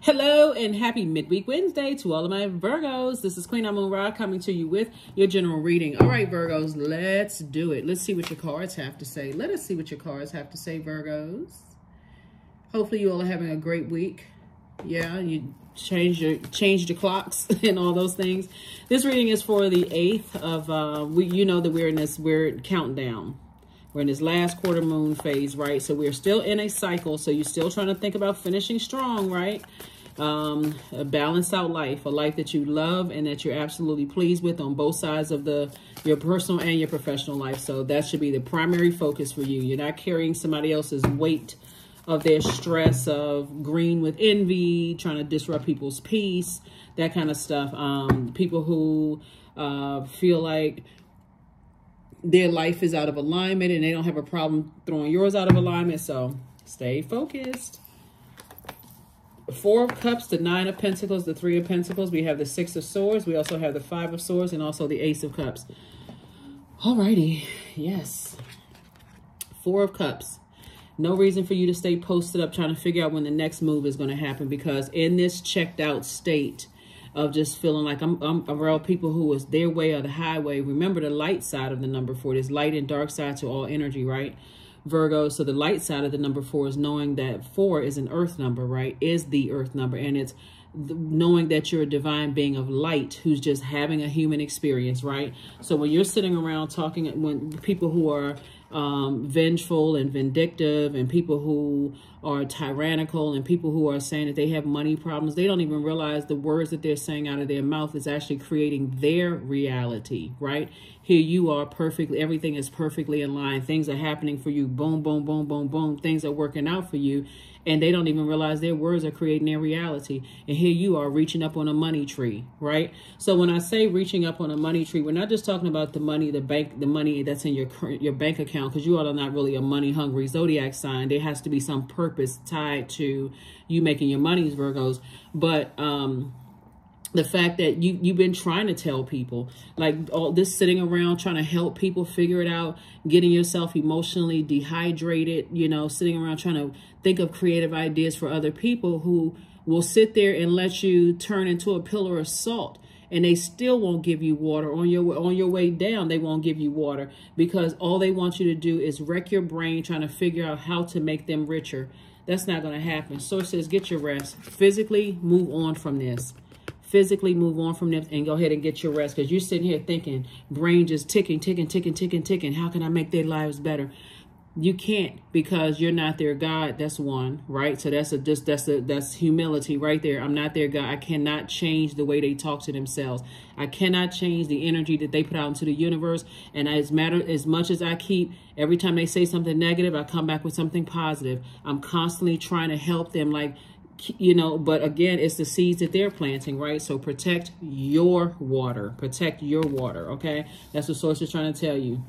Hello and happy midweek Wednesday to all of my Virgos. This is Queen Amun Ra coming to you with your general reading. All right, Virgos, let's do it. Let's see what your cards have to say. Let us see what your cards have to say, Virgos. Hopefully you all are having a great week. Yeah, you change your change your clocks and all those things. This reading is for the 8th of, uh, we, you know that we're in this weird countdown. We're in this last quarter moon phase, right? So we're still in a cycle. So you're still trying to think about finishing strong, right? Um, a balanced out life, a life that you love and that you're absolutely pleased with on both sides of the your personal and your professional life. So that should be the primary focus for you. You're not carrying somebody else's weight of their stress of green with envy, trying to disrupt people's peace, that kind of stuff. Um, people who uh, feel like their life is out of alignment and they don't have a problem throwing yours out of alignment. So stay focused. Four of Cups, the Nine of Pentacles, the Three of Pentacles. We have the Six of Swords. We also have the Five of Swords and also the Ace of Cups. Alrighty. Yes. Four of Cups. No reason for you to stay posted up trying to figure out when the next move is going to happen because in this checked out state, of just feeling like I'm, I'm around people who is their way or the highway. Remember the light side of the number four. There's light and dark side to all energy, right? Virgo. So the light side of the number four is knowing that four is an earth number, right? Is the earth number. And it's knowing that you're a divine being of light who's just having a human experience, right? So when you're sitting around talking, when people who are um, vengeful and vindictive and people who are tyrannical and people who are saying that they have money problems, they don't even realize the words that they're saying out of their mouth is actually creating their reality, right? Here you are perfectly, everything is perfectly in line. Things are happening for you. Boom, boom, boom, boom, boom. Things are working out for you and they don't even realize their words are creating their reality. And here you are reaching up on a money tree, right? So when I say reaching up on a money tree, we're not just talking about the money, the bank, the money that's in your current your bank account, because you all are not really a money hungry zodiac sign. There has to be some purpose tied to you making your monies, Virgos. But um the fact that you you've been trying to tell people like all this sitting around trying to help people figure it out getting yourself emotionally dehydrated you know sitting around trying to think of creative ideas for other people who will sit there and let you turn into a pillar of salt and they still won't give you water. On your on your way down they won't give you water because all they want you to do is wreck your brain trying to figure out how to make them richer. That's not going to happen. Source says get your rest. Physically move on from this physically move on from them and go ahead and get your rest. Because you're sitting here thinking brain just ticking ticking ticking ticking ticking. How can i make their lives better? You can't because you're not their god. That's one right? So that's a just that's a that's humility right there. I'm not their god. I cannot change the way they talk to themselves. I cannot change the energy that they put out into the universe. And as matter as much as i keep every time they say something negative i come back with something positive. I'm constantly trying to help them like you know but again it's the seeds that they're planting right so protect your water protect your water okay that's what source is trying to tell you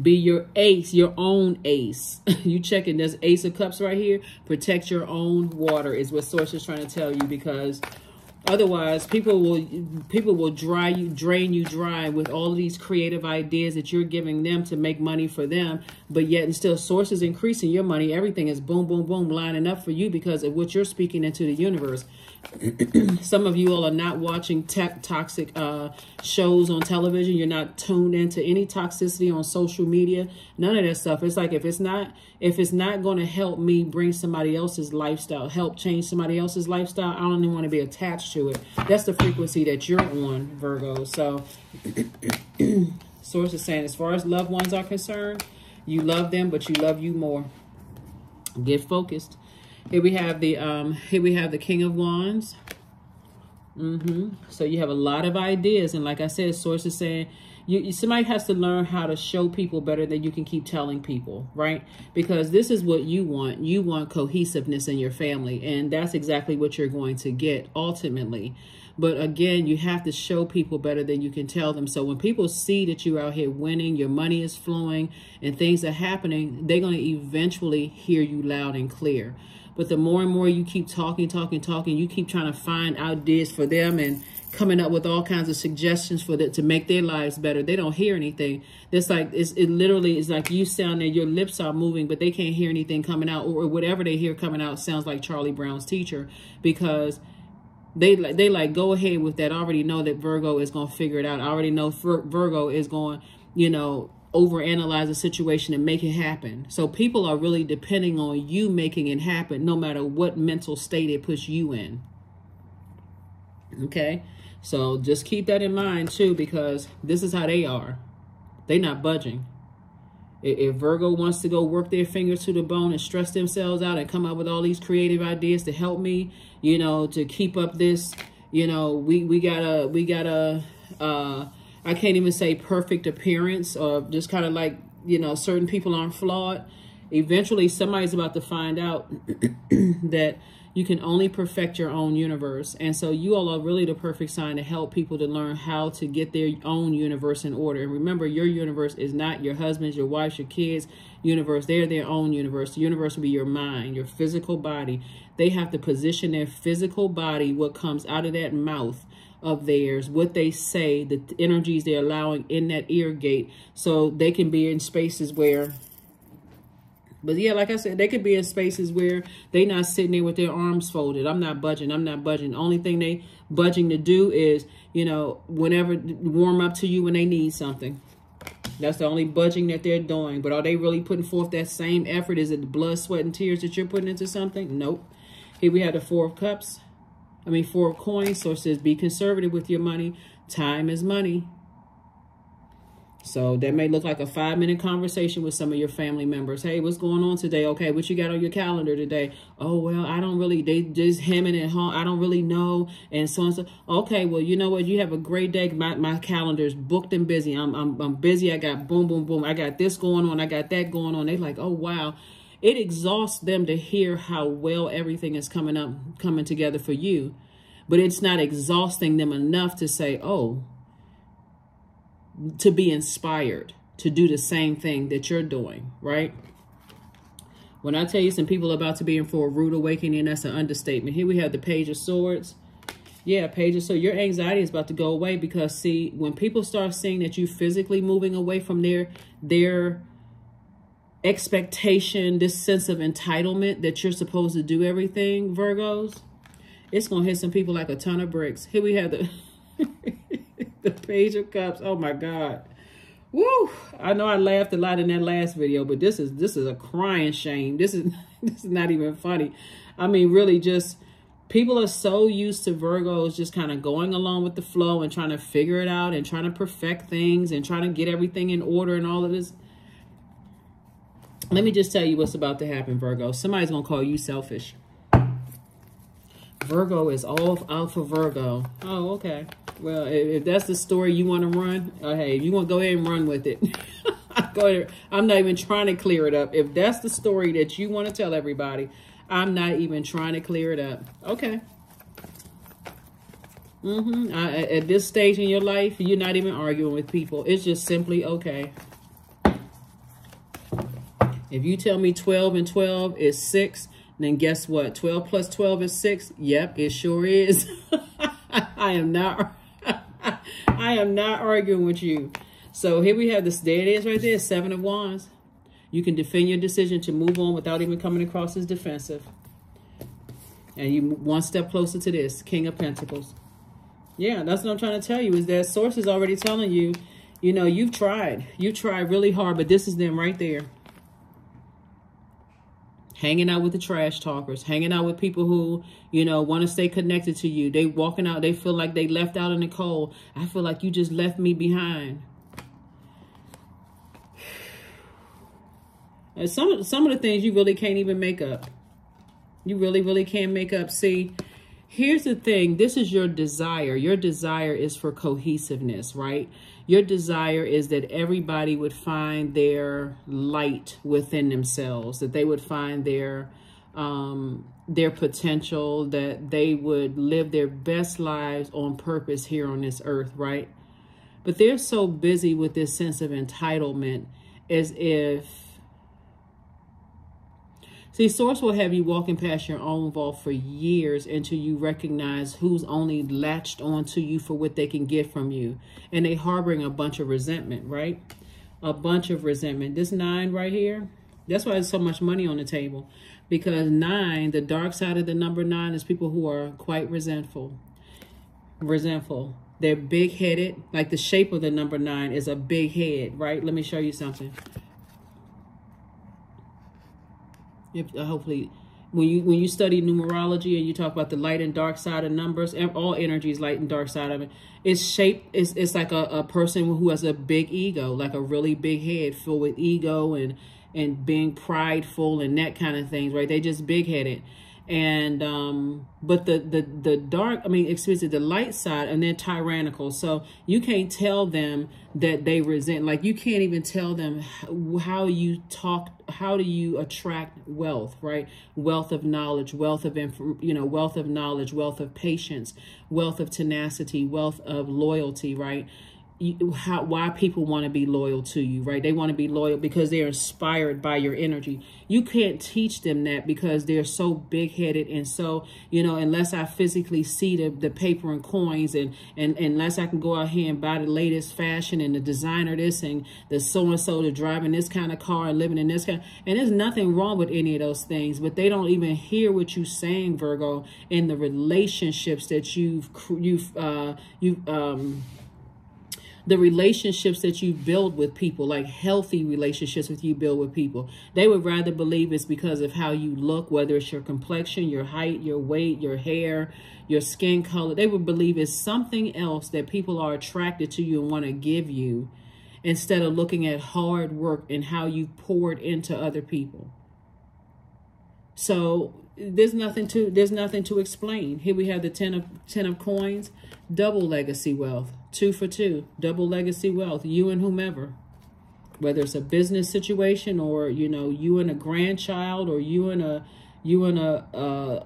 be your ace, your own ace. you checking this ace of cups right here. Protect your own water is what source is trying to tell you because otherwise people will people will dry you drain you dry with all these creative ideas that you're giving them to make money for them but yet and still sources increasing your money everything is boom boom boom lining up for you because of what you're speaking into the universe some of you all are not watching tech toxic uh, shows on television. You're not tuned into any toxicity on social media. None of that stuff. It's like if it's not if it's not going to help me bring somebody else's lifestyle, help change somebody else's lifestyle, I don't even want to be attached to it. That's the frequency that you're on, Virgo. So, source is saying, as far as loved ones are concerned, you love them, but you love you more. Get focused. Here we have the um here we have the King of Wands. Mm-hmm. So you have a lot of ideas, and like I said, sources saying you somebody has to learn how to show people better than you can keep telling people, right? Because this is what you want. You want cohesiveness in your family, and that's exactly what you're going to get ultimately. But again, you have to show people better than you can tell them. So when people see that you're out here winning, your money is flowing, and things are happening, they're going to eventually hear you loud and clear. But the more and more you keep talking, talking, talking, you keep trying to find ideas for them and coming up with all kinds of suggestions for that to make their lives better. They don't hear anything. It's like it's it literally is like you sound and your lips are moving, but they can't hear anything coming out, or whatever they hear coming out sounds like Charlie Brown's teacher because they like they like go ahead with that. I already know that Virgo is gonna figure it out. I already know Virgo is going, you know, overanalyze a situation and make it happen. So people are really depending on you making it happen, no matter what mental state it puts you in. Okay. So just keep that in mind too, because this is how they are. They're not budging. If Virgo wants to go work their fingers to the bone and stress themselves out and come up with all these creative ideas to help me, you know, to keep up this, you know, we, we gotta, we gotta, uh, I can't even say perfect appearance or just kind of like, you know, certain people aren't flawed. Eventually somebody's about to find out that you can only perfect your own universe. And so you all are really the perfect sign to help people to learn how to get their own universe in order. And remember, your universe is not your husband's, your wife's, your kids' universe. They're their own universe. The universe will be your mind, your physical body. They have to position their physical body, what comes out of that mouth of theirs, what they say, the energies they're allowing in that ear gate, so they can be in spaces where but yeah, like I said, they could be in spaces where they not sitting there with their arms folded. I'm not budging. I'm not budging. The only thing they budging to do is, you know, whenever warm up to you when they need something. That's the only budging that they're doing. But are they really putting forth that same effort? Is it the blood, sweat, and tears that you're putting into something? Nope. Here we have the Four of Cups. I mean, Four of Coins. So it says be conservative with your money. Time is money. So that may look like a five minute conversation with some of your family members. Hey, what's going on today? Okay, what you got on your calendar today? Oh, well, I don't really, they just hemming at home. I don't really know. And so and so. Okay, well, you know what? You have a great day. My, my calendar's booked and busy. I'm, I'm, I'm busy. I got boom, boom, boom. I got this going on. I got that going on. They're like, oh, wow. It exhausts them to hear how well everything is coming up, coming together for you. But it's not exhausting them enough to say, oh, to be inspired to do the same thing that you're doing, right? When I tell you some people about to be in for a rude awakening, that's an understatement. Here we have the Page of Swords. Yeah, Page of Swords. Your anxiety is about to go away because, see, when people start seeing that you physically moving away from their, their expectation, this sense of entitlement that you're supposed to do everything, Virgos, it's going to hit some people like a ton of bricks. Here we have the... Page of Cups. Oh my God. Woo! I know I laughed a lot in that last video, but this is this is a crying shame. This is this is not even funny. I mean, really just people are so used to Virgos just kind of going along with the flow and trying to figure it out and trying to perfect things and trying to get everything in order and all of this. Let me just tell you what's about to happen, Virgo. Somebody's going to call you selfish. Virgo is all for Virgo. Oh, okay. Well, if, that's the story you want to run, uh, hey, you want to go ahead and run with it. go ahead. I'm not even trying to clear it up. If that's the story that you want to tell everybody, I'm not even trying to clear it up. Okay. Mm-hmm. at this stage in your life, you're not even arguing with people. It's just simply okay. If you tell me 12 and 12 is 6, then guess what? 12 plus 12 is 6? Yep, it sure is. I am not I am not arguing with you. So here we have this. There it is right there. Seven of Wands. You can defend your decision to move on without even coming across as defensive. And you one step closer to this. King of Pentacles. Yeah, that's what I'm trying to tell you is that source is already telling you, you know, you've tried. You tried really hard, but this is them right there hanging out with the trash talkers, hanging out with people who, you know, want to stay connected to you. They walking out, they feel like they left out in the cold. I feel like you just left me behind. And some, some of the things you really can't even make up. You really, really can't make up. See, here's the thing. This is your desire. Your desire is for cohesiveness, right? Your desire is that everybody would find their light within themselves, that they would find their um, their potential, that they would live their best lives on purpose here on this earth, right? But they're so busy with this sense of entitlement as if See, Source will have you walking past your own vault for years until you recognize who's only latched onto you for what they can get from you. And they harboring a bunch of resentment, right? A bunch of resentment. This nine right here, that's why there's so much money on the table. Because nine, the dark side of the number nine is people who are quite resentful. Resentful. They're big-headed. Like the shape of the number nine is a big head, right? Let me show you something. If, uh, hopefully, when you when you study numerology and you talk about the light and dark side of numbers, all energy is light and dark side of it. It's shaped. It's it's like a, a person who has a big ego, like a really big head filled with ego and and being prideful and that kind of things, right? They just big headed and um but the the the dark i mean excuse me the light side and they're tyrannical. So you can't tell them that they resent like you can't even tell them how you talk how do you attract wealth right? Wealth of knowledge wealth of you know wealth of knowledge wealth of patience wealth of tenacity wealth of loyalty right you, how, why people want to be loyal to you, right? They want to be loyal because they're inspired by your energy. You can't teach them that because they're so big headed and so, you know, unless I physically see the, the paper and coins and, and, unless I can go out here and buy the latest fashion and the designer this and the so-and-so to driving this kind of car and living in this kind. And there's nothing wrong with any of those things, but they don't even hear what you're saying, Virgo, in the relationships that you've, you've, uh, you've, um, the relationships that you build with people, like healthy relationships with you build with people. They would rather believe it's because of how you look, whether it's your complexion, your height, your weight, your hair, your skin color. They would believe it's something else that people are attracted to you and want to give you instead of looking at hard work and how you poured into other people. So there's nothing to there's nothing to explain. Here we have the ten of ten of coins, double legacy wealth, two for two, double legacy wealth. You and whomever, whether it's a business situation or you know you and a grandchild or you and a you and a uh,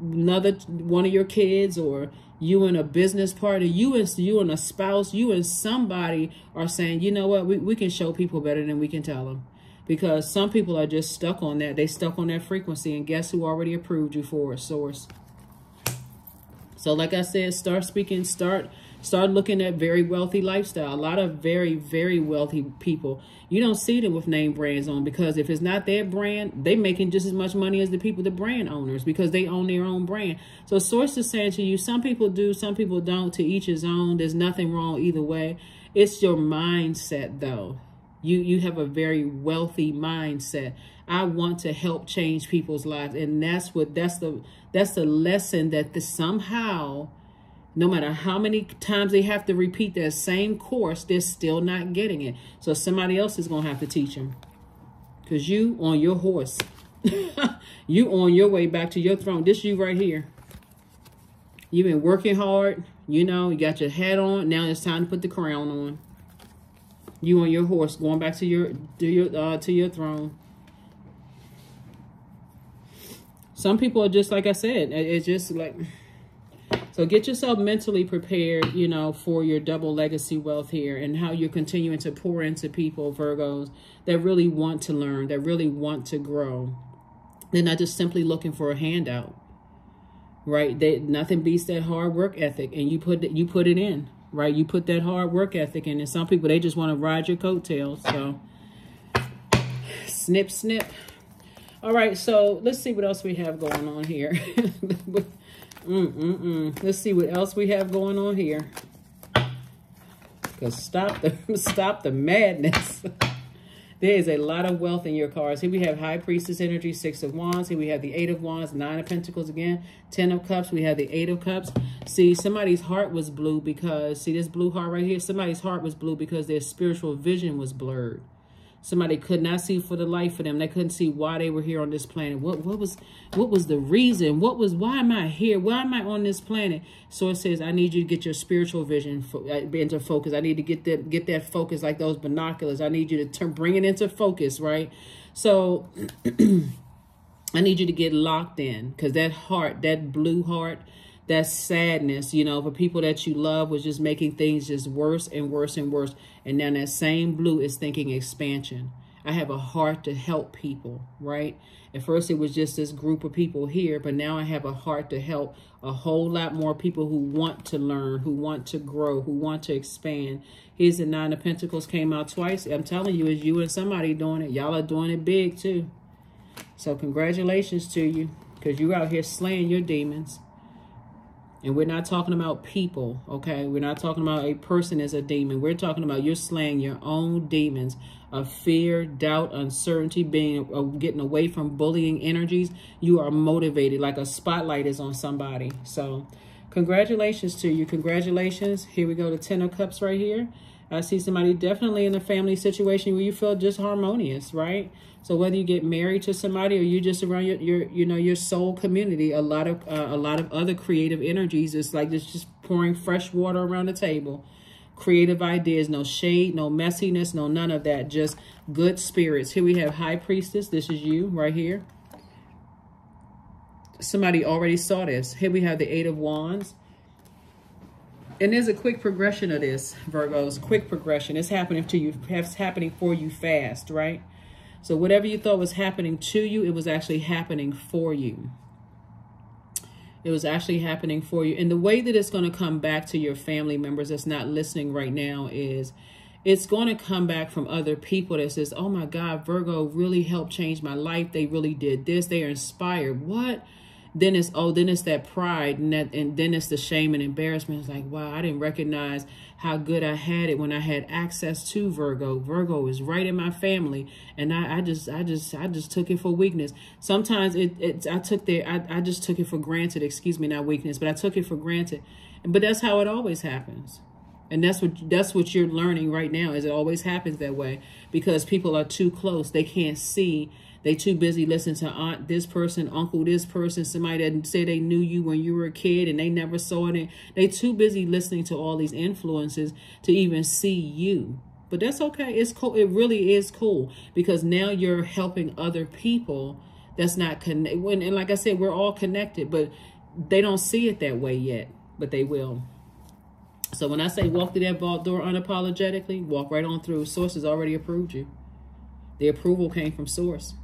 another one of your kids or you and a business partner, you and you and a spouse, you and somebody are saying, you know what, we, we can show people better than we can tell them because some people are just stuck on that. They stuck on that frequency. And guess who already approved you for a source? So like I said, start speaking, start start looking at very wealthy lifestyle. A lot of very, very wealthy people. You don't see them with name brands on because if it's not their brand, they making just as much money as the people, the brand owners, because they own their own brand. So source is saying to you, some people do, some people don't, to each his own. There's nothing wrong either way. It's your mindset though. You you have a very wealthy mindset. I want to help change people's lives, and that's what that's the that's the lesson that the, somehow, no matter how many times they have to repeat that same course, they're still not getting it. So somebody else is gonna have to teach them, cause you on your horse, you on your way back to your throne. This you right here. You've been working hard. You know, you got your hat on. Now it's time to put the crown on you on your horse going back to your to your uh, to your throne. Some people are just like I said. It's just like so. Get yourself mentally prepared, you know, for your double legacy wealth here and how you're continuing to pour into people, Virgos, that really want to learn, that really want to grow. They're not just simply looking for a handout, right? They nothing beats that hard work ethic, and you put you put it in right? You put that hard work ethic in, and some people, they just want to ride your coattails. So, snip, snip. All right, so let's see what else we have going on here. mm, mm, mm. Let's see what else we have going on here. Cause stop the stop the madness. There is a lot of wealth in your cards. Here we have High Priestess energy, Six of Wands. Here we have the Eight of Wands, Nine of Pentacles again, Ten of Cups. We have the Eight of Cups. See, somebody's heart was blue because, see this blue heart right here? Somebody's heart was blue because their spiritual vision was blurred. Somebody could not see for the life of them. They couldn't see why they were here on this planet. What what was what was the reason? What was why am I here? Why am I on this planet? So it says, I need you to get your spiritual vision uh, into focus. I need to get that get that focus like those binoculars. I need you to turn bring it into focus, right? So I need you to get locked in because that heart, that blue heart, that sadness, you know, for people that you love was just making things just worse and worse and worse. And now that same blue is thinking expansion. I have a heart to help people, right? At first, it was just this group of people here, but now I have a heart to help a whole lot more people who want to learn, who want to grow, who want to expand. Here's the Nine of Pentacles came out twice. I'm telling you, it's you and somebody doing it. Y'all are doing it big, too. So congratulations to you, because you're out here slaying your demons. And we're not talking about people, okay? We're not talking about a person as a demon. We're talking about you're slaying your own demons of fear, doubt, uncertainty, being uh, getting away from bullying energies. You are motivated like a spotlight is on somebody. So congratulations to you. Congratulations. Here we go. to Ten of Cups right here. I see somebody definitely in a family situation where you feel just harmonious, right? So whether you get married to somebody or you just around your, your you know, your soul community, a lot of uh, a lot of other creative energies. It's like it's just pouring fresh water around the table. Creative ideas, no shade, no messiness, no none of that. Just good spirits. Here we have High Priestess. This is you right here. Somebody already saw this. Here we have the Eight of Wands. And there's a quick progression of this, Virgos. Quick progression. It's happening to you. It's happening for you fast, right? So whatever you thought was happening to you, it was actually happening for you. It was actually happening for you. And the way that it's going to come back to your family members that's not listening right now is it's going to come back from other people that says, oh my God, Virgo really helped change my life. They really did this. They are inspired. What? Then it's oh then it's that pride and that and then it's the shame and embarrassment. It's like wow i didn't recognize how good i had it when i had access to virgo. Virgo is right in my family. And i i just i just i just took it for weakness. Sometimes it it's i took the i, I just took it for granted. Excuse me not weakness but i took it for granted. But that's how it always happens. And that's what that's what you're learning right now is it always happens that way because people are too close. They can't see they too busy listening to aunt this person, uncle this person, somebody that said they knew you when you were a kid and they never saw it. They too busy listening to all these influences to even see you. But that's okay. It's cool. It really is cool because now you're helping other people that's not connected. And like I said, we're all connected, but they don't see it that way yet, but they will. So when I say walk through that vault door unapologetically, walk right on through. Source has already approved you. The approval came from source.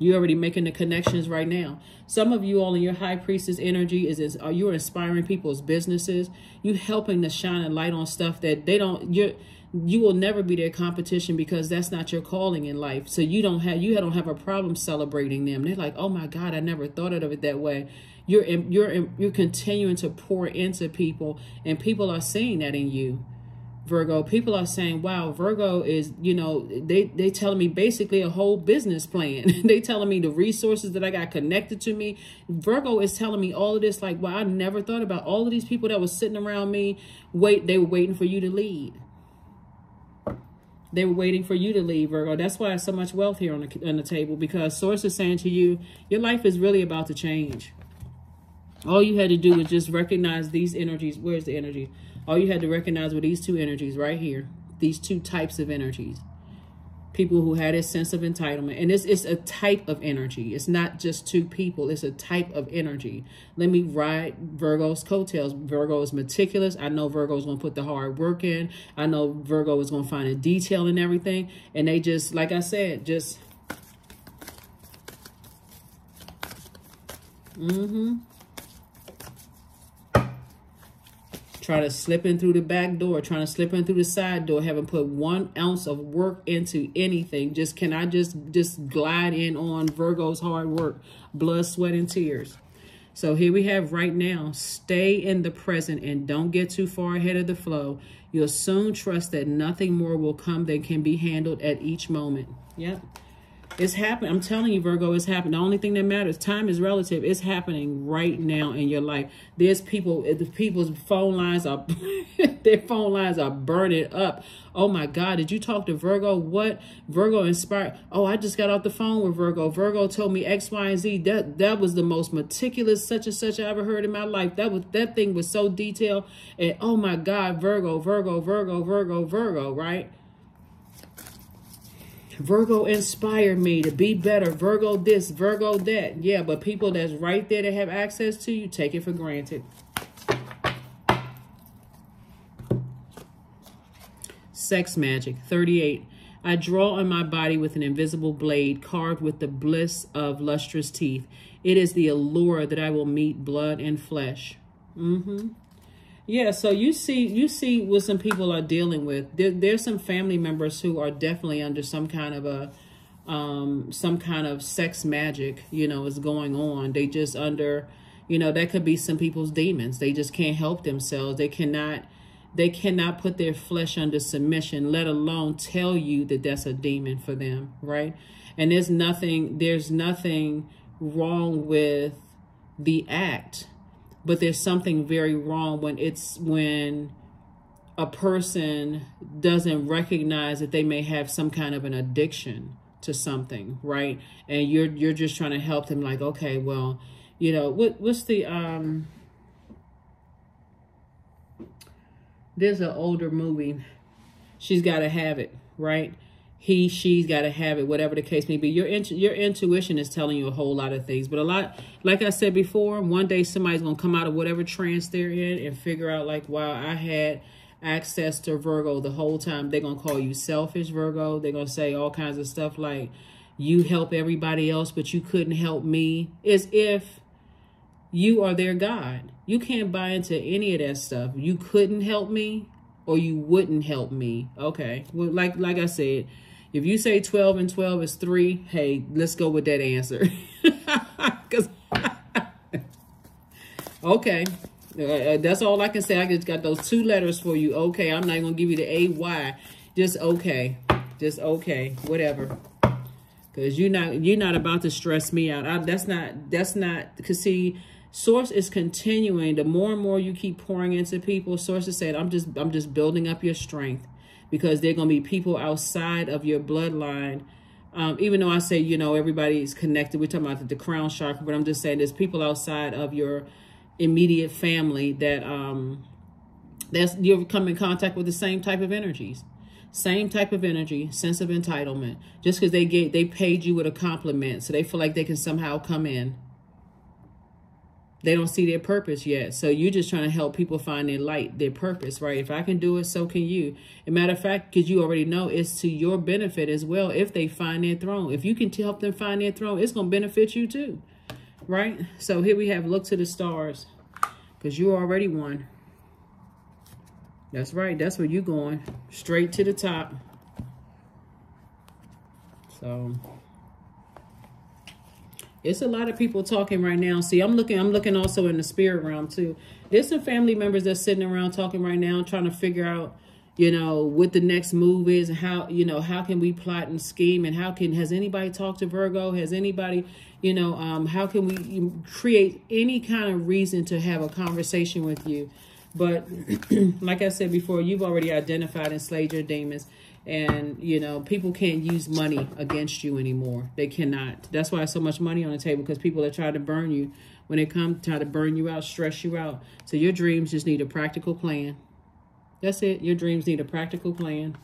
You're already making the connections right now. Some of you all in your high priestess energy is, is are you inspiring people's businesses. You helping to shine a light on stuff that they don't you you will never be their competition because that's not your calling in life. So you don't have you don't have a problem celebrating them. They're like, "Oh my god, I never thought of it that way." You're you're you're continuing to pour into people and people are seeing that in you. Virgo, people are saying, wow, Virgo is, you know, they, they telling me basically a whole business plan. they telling me the resources that I got connected to me. Virgo is telling me all of this, like, wow, I never thought about all of these people that was sitting around me. Wait, they were waiting for you to lead. They were waiting for you to leave, Virgo. That's why so much wealth here on the, on the table because Source is saying to you, your life is really about to change. All you had to do was just recognize these energies. Where's the energy? All you had to recognize were these two energies right here. These two types of energies. People who had a sense of entitlement. And this is a type of energy. It's not just two people. It's a type of energy. Let me ride Virgo's coattails. Virgo is meticulous. I know Virgo is going to put the hard work in. I know Virgo is going to find a detail in everything. And they just, like I said, just... Mm-hmm. Trying to slip in through the back door, trying to slip in through the side door, haven't put one ounce of work into anything. Just can I just just glide in on Virgo's hard work, blood, sweat, and tears. So here we have right now, stay in the present and don't get too far ahead of the flow. You'll soon trust that nothing more will come than can be handled at each moment. Yep. It's happening. I'm telling you, Virgo, it's happening. The only thing that matters, time is relative. It's happening right now in your life. There's people, eh, the people's phone lines are, their phone lines are burning up. Oh my God, did you talk to Virgo? What? Virgo inspired. Oh, I just got off the phone with Virgo. Virgo told me X, Y, and Z. That that was the most meticulous such and such I ever heard in my life. That was that thing was so detailed. And oh my God, Virgo, Virgo, Virgo, Virgo, Virgo, right? Virgo inspired me to be better. Virgo this, Virgo that. Yeah, but people that's right there that have access to you, take it for granted. sex magic. 38. I draw on my body with an invisible blade carved with the bliss of lustrous teeth. It is the allure that I will meet blood and flesh. Mm-hmm. Yeah, so you see, you see what some people are dealing with. There, there's some family members who are definitely under some kind of a, um, some kind of sex magic. You know, is going on. They just under, you know, that could be some people's demons. They just can't help themselves. They cannot, they cannot put their flesh under submission. Let alone tell you that that's a demon for them, right? And there's nothing, there's nothing wrong with the act but there's something very wrong when it's when a person doesn't recognize that they may have some kind of an addiction to something right? And you're you're just trying to help them like okay well you know what what's the um there's an older movie. She's got to have it right he, she's got to have it, whatever the case may be. Your your intuition is telling you a whole lot of things. But a lot, like I said before, one day somebody's going to come out of whatever trance they're in and figure out like, wow, I had access to Virgo the whole time. They're going to call you selfish Virgo. They're going to say all kinds of stuff like, you help everybody else, but you couldn't help me. As if you are their God. You can't buy into any of that stuff. You couldn't help me or you wouldn't help me. Okay. Well, like like I said, if you say 12 and 12 is 3, hey, let's go with that answer. Cause okay. Uh, uh, that's all I can say. I just got those two letters for you. Okay, I'm not going to give you the A-Y. Just okay. Just okay. Whatever. Because you're not, you're not about to stress me out. I, that's not, that's not, because see, source is continuing. The more and more you keep pouring into people, source is saying, I'm just, I'm just building up your strength because they're going to be people outside of your bloodline. Um, even though I say, you know, everybody's connected. We're talking about the, the crown chakra, but I'm just saying there's people outside of your immediate family that um, that's you come in contact with the same type of energies. Same type of energy, sense of entitlement. Just because they get they paid you with a compliment, so they feel like they can somehow come in they don't see their purpose yet. So you're just trying to help people find their light, their purpose, right? If I can do it, so can you. a matter of fact, because you already know it's to your benefit as well if they find their throne. If you can help them find their throne, it's going to benefit you too, right? So here we have look to the stars because you already won. That's right. That's where you're going. Straight to the top. So it's a lot of people talking right now. See, I'm looking, I'm looking also in the spirit realm too. There's some family members that's sitting around talking right now, trying to figure out, you know, what the next move is and how, you know, how can we plot and scheme and how can, has anybody talked to Virgo? Has anybody, you know, um, how can we create any kind of reason to have a conversation with you? But like I said before, you've already identified and slayed your demons and you know people can't use money against you anymore. They cannot. That's why so much money on the table because people are trying to burn you when they come try to burn you out stress you out. So your dreams just need a practical plan. That's it. Your dreams need a practical plan.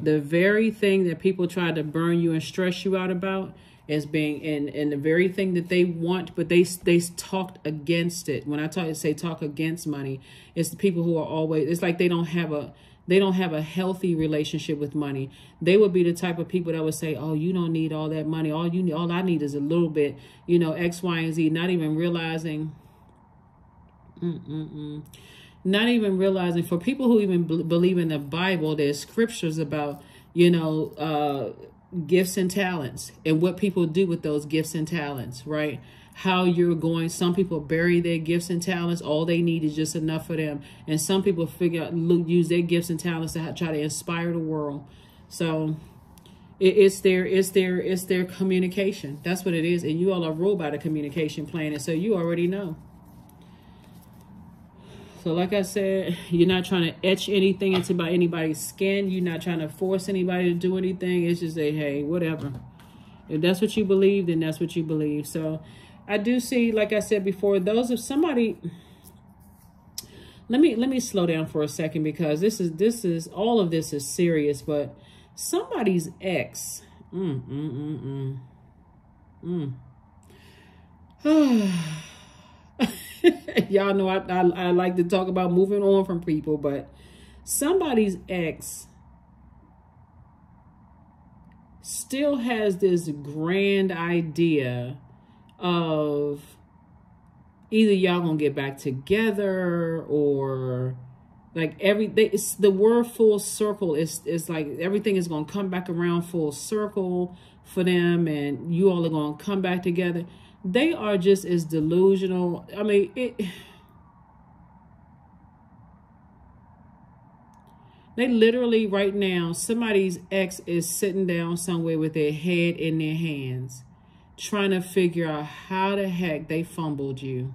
The very thing that people try to burn you and stress you out about is being in and the very thing that they want but they they talked against it. When i talk say talk against money it's the people who are always it's like they don't have a they don't have a healthy relationship with money. They would be the type of people that would say, "Oh, you don't need all that money. All you need, all I need is a little bit." You know, X, Y, and Z. Not even realizing. Mm-mm-mm. Not even realizing for people who even believe in the Bible, there's scriptures about you know uh, gifts and talents and what people do with those gifts and talents, right? How you're going. Some people bury their gifts and talents. All they need is just enough for them. And some people figure out, use their gifts and talents to try to inspire the world. So it, it's their, it's their, it's their communication. That's what it is. And you all are ruled by the communication plan. And so you already know. So like I said, you're not trying to etch anything into by anybody's skin. You're not trying to force anybody to do anything. It's just a, hey, whatever. If that's what you believe, then that's what you believe. So I do see, like I said before, those of somebody let me let me slow down for a second because this is this is all of this is serious, but somebody's ex. Mm, mm, mm, mm. mm. Y'all know I, I I like to talk about moving on from people, but somebody's ex still has this grand idea of either y'all gonna get back together or like every they, it's the word full circle is is like everything is gonna come back around full circle for them and you all are gonna come back together. They are just as delusional. I mean it They literally right now, somebody's ex is sitting down somewhere with their head in their hands, trying to figure out how the heck they fumbled you.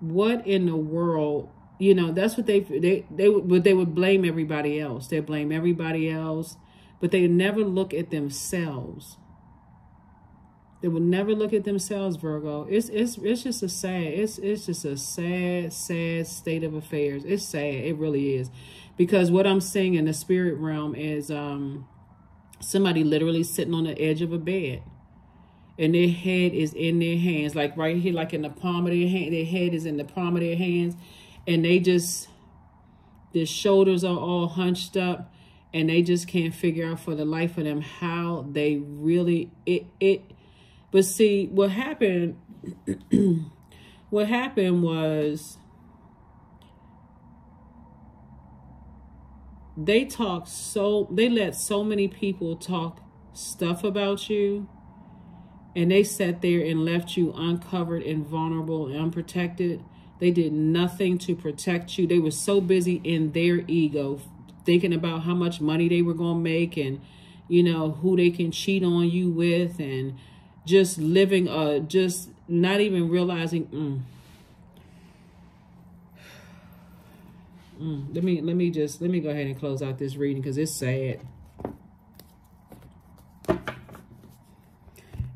What in the world? You know, that's what they they they would they would blame everybody else. They blame everybody else, but they never look at themselves. They would never look at themselves, Virgo. It's it's it's just a sad, it's it's just a sad, sad state of affairs. It's sad. It really is. Because what I'm seeing in the spirit realm is um somebody literally sitting on the edge of a bed. And their head is in their hands, like right here, like in the palm of their hand. Their head is in the palm of their hands. And they just, their shoulders are all hunched up. And they just can't figure out for the life of them how they really, it, it, but see, what happened, what happened was they talk so, they let so many people talk stuff about you and they sat there and left you uncovered and vulnerable and unprotected. They did nothing to protect you. They were so busy in their ego, thinking about how much money they were going to make and, you know, who they can cheat on you with and just living uh just not even realizing mm, mm, let me let me just let me go ahead and close out this reading because it's sad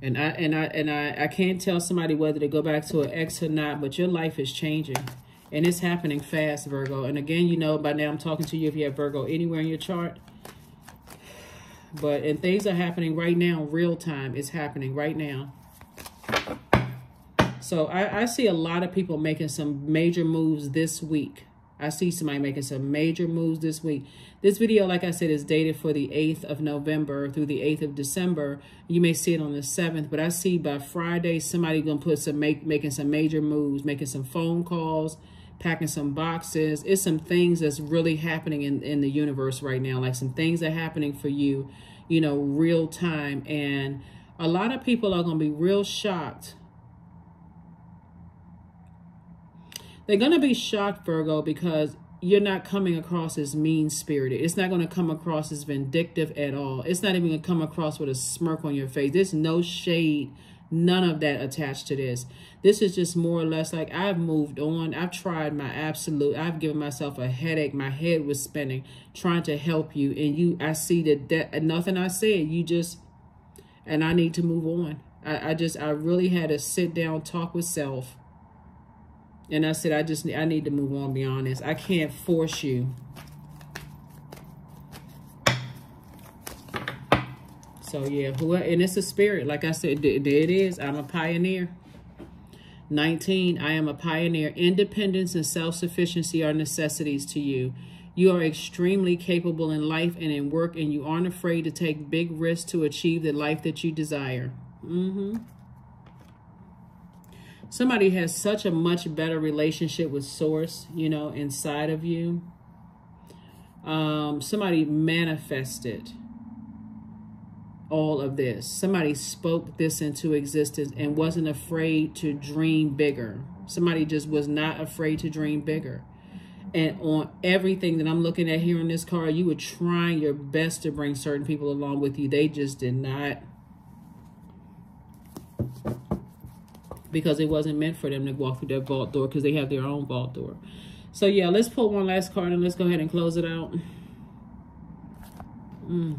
and i and i and i i can't tell somebody whether to go back to an ex or not but your life is changing and it's happening fast virgo and again you know by now i'm talking to you if you have virgo anywhere in your chart but and things are happening right now, real time. It's happening right now. So I, I see a lot of people making some major moves this week. I see somebody making some major moves this week. This video, like I said, is dated for the 8th of November through the 8th of December. You may see it on the 7th, but I see by Friday, somebody going to put some make making some major moves, making some phone calls, packing some boxes. It's some things that's really happening in, in the universe right now, like some things are happening for you, you know, real time. And a lot of people are going to be real shocked. They're going to be shocked, Virgo, because you're not coming across as mean-spirited. It's not going to come across as vindictive at all. It's not even going to come across with a smirk on your face. There's no shade None of that attached to this. This is just more or less like I've moved on. I've tried my absolute. I've given myself a headache. My head was spinning trying to help you. And you, I see that, that nothing I said, you just, and I need to move on. I, I just, I really had to sit down, talk with self. And I said, I just, I need to move on, be honest. I can't force you So yeah, and it's a spirit. Like I said, there it is. I'm a pioneer. 19, I am a pioneer. Independence and self-sufficiency are necessities to you. You are extremely capable in life and in work, and you aren't afraid to take big risks to achieve the life that you desire. Mm-hmm. Somebody has such a much better relationship with Source, you know, inside of you. Um, somebody manifested all of this. Somebody spoke this into existence and wasn't afraid to dream bigger. Somebody just was not afraid to dream bigger. And on everything that I'm looking at here on this card, you were trying your best to bring certain people along with you. They just did not. Because it wasn't meant for them to walk through that vault door because they have their own vault door. So yeah, let's pull one last card and let's go ahead and close it out. Mm,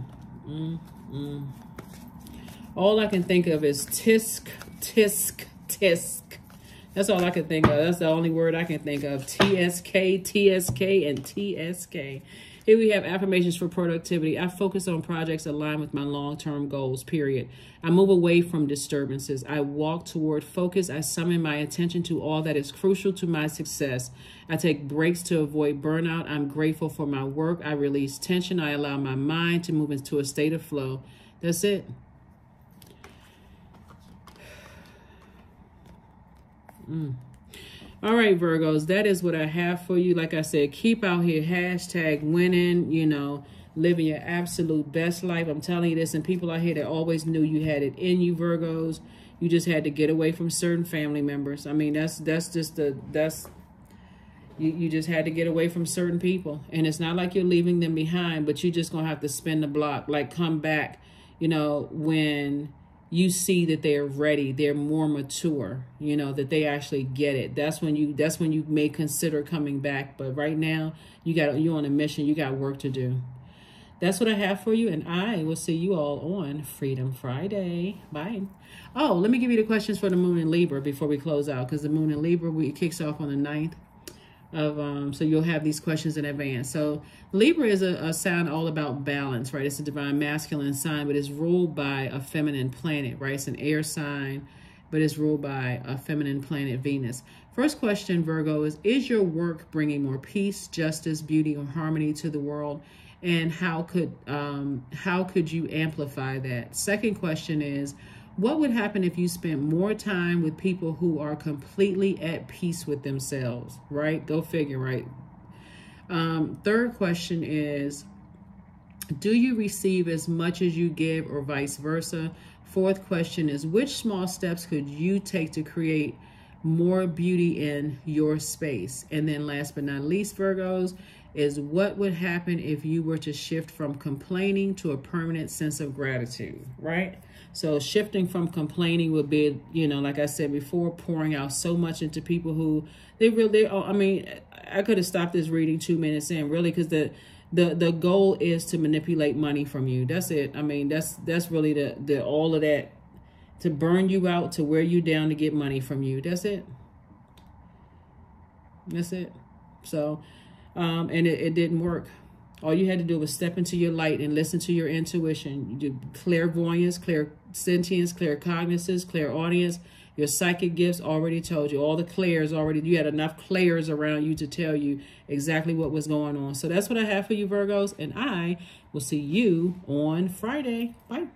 mm. Mm. All I can think of is tisk, tisk, tisk. That's all I can think of. That's the only word I can think of. TSK, TSK, and TSK. Here we have affirmations for productivity. I focus on projects aligned with my long-term goals, period. I move away from disturbances. I walk toward focus. I summon my attention to all that is crucial to my success. I take breaks to avoid burnout. I'm grateful for my work. I release tension. I allow my mind to move into a state of flow. That's it. Mm. All right, Virgos, that is what I have for you. Like I said, keep out here, hashtag winning, you know, living your absolute best life. I'm telling you this, and people out here that always knew you had it in you, Virgos. You just had to get away from certain family members. I mean, that's that's just the that's you, you just had to get away from certain people. And it's not like you're leaving them behind, but you're just gonna have to spin the block, like come back, you know, when you see that they're ready they're more mature you know that they actually get it. That's when you that's when you may consider coming back but right now you got you on a mission you got work to do. That's what i have for you and i will see you all on freedom friday. Bye. Oh let me give you the questions for the moon and libra before we close out because the moon and libra we, kicks off on the 9th of um so you'll have these questions in advance. So libra is a, a sign all about balance right? It's a divine masculine sign but it's ruled by a feminine planet right? It's an air sign but it's ruled by a feminine planet venus. First question virgo is is your work bringing more peace justice beauty or harmony to the world? And how could um how could you amplify that? Second question is what would happen if you spent more time with people who are completely at peace with themselves, right? Go figure, right? Um, third question is Do you receive as much as you give, or vice versa? Fourth question is Which small steps could you take to create more beauty in your space? And then, last but not least, Virgos, is what would happen if you were to shift from complaining to a permanent sense of gratitude, right? So shifting from complaining would be, you know, like I said before, pouring out so much into people who they really, I mean, I could have stopped this reading two minutes in really because the, the, the goal is to manipulate money from you. That's it. I mean, that's, that's really the, the, all of that to burn you out, to wear you down, to get money from you. That's it. That's it. So, um, and it, it didn't work. All you had to do was step into your light and listen to your intuition. You do clairvoyance, clear sentience, claircognizance, clairaudience. Your psychic gifts already told you. All the clairs already, you had enough clairs around you to tell you exactly what was going on. So that's what I have for you, Virgos. And I will see you on Friday. Bye.